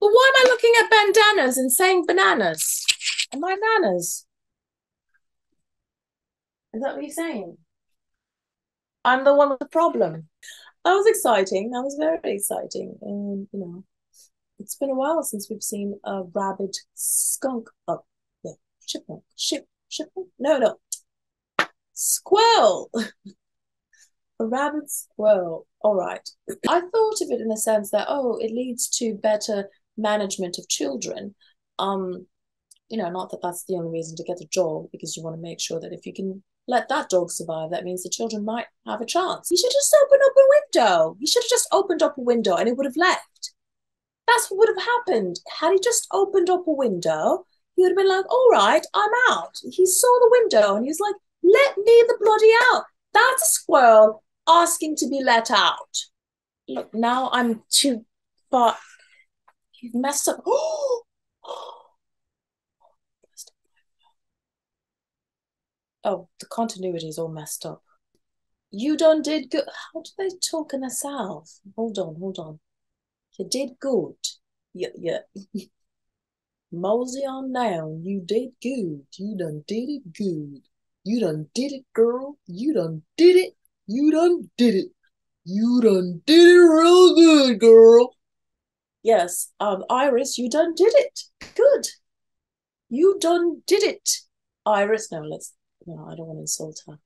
But why am I looking at bandanas and saying bananas? Am I nanas? Is that what you're saying? I'm the one with the problem. That was exciting. That was very exciting. And, you know, it's been a while since we've seen a rabid skunk. Oh, yeah, chipmunk. Ship, chipmunk? No, no. Squirrel. a rabid squirrel. All right. I thought of it in the sense that, oh, it leads to better management of children. Um, you know, not that that's the only reason to get a dog, because you want to make sure that if you can let that dog survive, that means the children might have a chance. He should just open up a window. He should have just opened up a window and it would have left. That's what would have happened. Had he just opened up a window, he would have been like, all right, I'm out. He saw the window and he was like, let me the bloody out. That's a squirrel asking to be let out. Look, now I'm too far. You've messed up. Oh, the continuity is all messed up. You done did good. How do they talk in the South? Hold on, hold on. You did good. Yeah, yeah. Mosey on down. You did good. You done did it good. You done did it, girl. You done did it. You done did it. You done did it real good, girl. Yes, um, Iris, you done did it. Good. You done did it. Iris, no, let's no, I don't want to insult her.